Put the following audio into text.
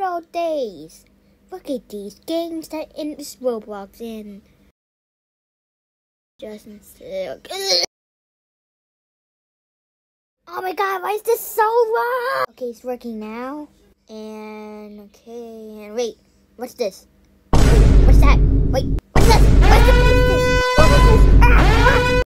good old days. Look at these games that in this Roblox in. Justin Silk. Oh my god, why is this so long? Okay, it's working now. And okay, and wait, what's this? What's that? Wait, what's this?